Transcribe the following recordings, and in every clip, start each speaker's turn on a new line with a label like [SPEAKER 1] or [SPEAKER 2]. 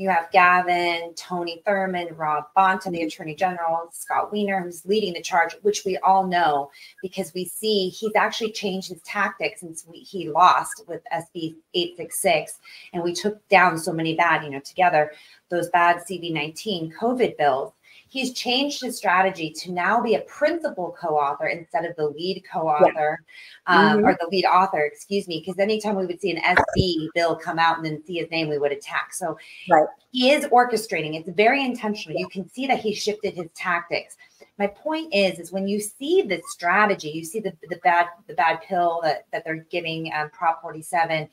[SPEAKER 1] You have Gavin, Tony Thurmond, Rob Bonta, the Attorney General, Scott Wiener, who's leading the charge, which we all know because we see he's actually changed his tactics since we, he lost with SB 866, and we took down so many bad, you know, together those bad CV19 COVID bills he's changed his strategy to now be a principal co-author instead of the lead co-author yeah. um, mm-hmm. or the lead author excuse me because anytime we would see an sb bill come out and then see his name we would attack so right. he is orchestrating it's very intentional yeah. you can see that he shifted his tactics my point is is when you see the strategy you see the, the bad the bad pill that, that they're giving um, prop 47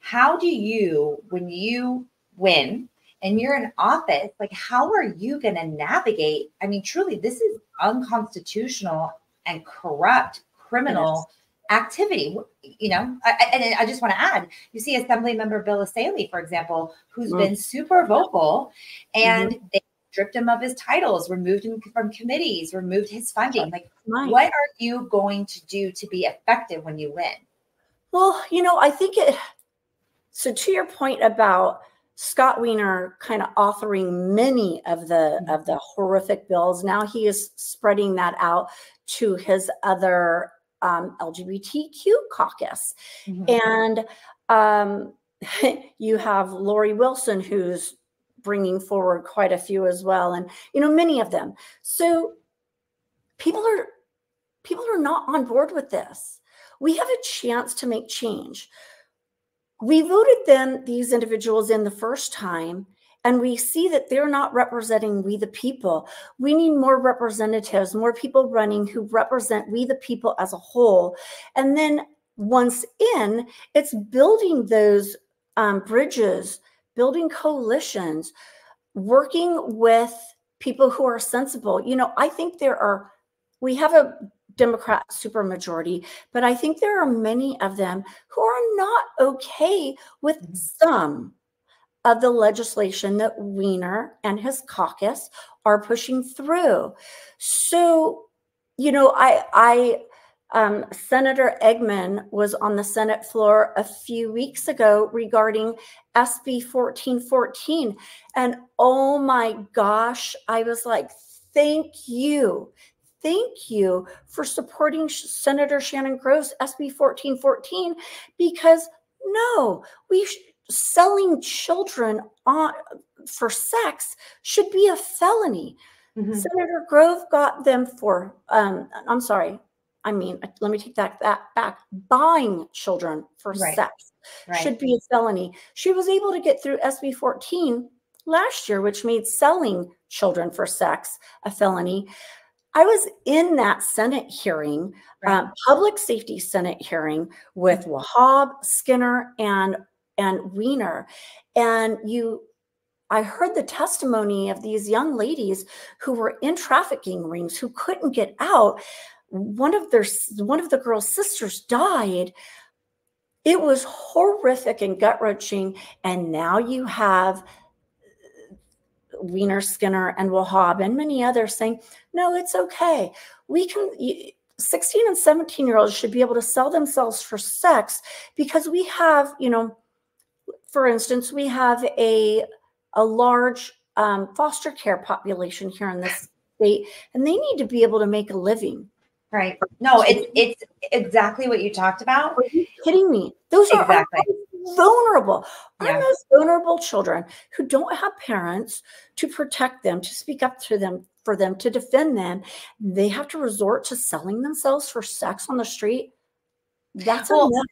[SPEAKER 1] how do you when you win and you're in office, like how are you going to navigate? I mean, truly, this is unconstitutional and corrupt criminal yes. activity. You know, I, and I just want to add, you see Assembly Member Bill Essayli, for example, who's mm. been super vocal, and mm-hmm. they stripped him of his titles, removed him from committees, removed his funding. Like, nice. what are you going to do to be effective when you win?
[SPEAKER 2] Well, you know, I think it. So to your point about Scott Wiener kind of authoring many of the mm-hmm. of the horrific bills. Now he is spreading that out to his other um, LGBTQ caucus, mm-hmm. and um, you have Lori Wilson who's bringing forward quite a few as well, and you know many of them. So people are people are not on board with this. We have a chance to make change we voted them, these individuals, in the first time, and we see that they're not representing we the people. We need more representatives, more people running who represent we the people as a whole. And then once in, it's building those um, bridges, building coalitions, working with people who are sensible. You know, I think there are, we have a Democrat supermajority, but I think there are many of them who are not okay with mm-hmm. some of the legislation that Wiener and his caucus are pushing through. So, you know, I, I, um, Senator Eggman was on the Senate floor a few weeks ago regarding SB 1414. And oh my gosh, I was like, thank you thank you for supporting Senator Shannon Grove SB 1414 because no, we selling children on for sex should be a felony. Mm-hmm. Senator Grove got them for um, I'm sorry, I mean, let me take that, that back. Buying children for right. sex right. should be a felony. She was able to get through SB 14 last year, which made selling children for sex a felony. I was in that Senate hearing, right. um, public safety Senate hearing with mm-hmm. Wahab, Skinner, and and Wiener, and you. I heard the testimony of these young ladies who were in trafficking rings who couldn't get out. One of their one of the girls' sisters died. It was horrific and gut wrenching. And now you have Wiener Skinner and Wahab and many others saying, no, it's okay. We can, 16 and 17 year olds should be able to sell themselves for sex because we have, you know, for instance, we have a, a large um, foster care population here in this state, and they need to be able to make a living.
[SPEAKER 1] Right. No, it's it's exactly what you talked about.
[SPEAKER 2] Are you kidding me? Those are exactly vulnerable. Yeah. Our most vulnerable children who don't have parents to protect them, to speak up to them, for them to defend them, they have to resort to selling themselves for sex on the street. That's well, enough.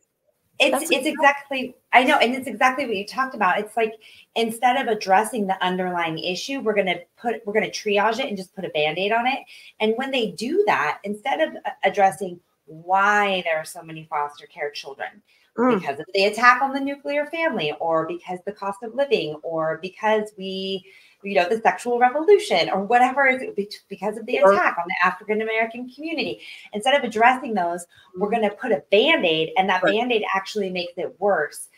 [SPEAKER 1] It's That's it's enough. exactly I know, and it's exactly what you talked about. It's like instead of addressing the underlying issue, we're gonna put we're gonna triage it and just put a band-aid on it. And when they do that, instead of uh, addressing why there are so many foster care children, mm. because of the attack on the nuclear family or because the cost of living or because we you know the sexual revolution or whatever is because of the attack on the african american community instead of addressing those we're going to put a band-aid and that right. band-aid actually makes it worse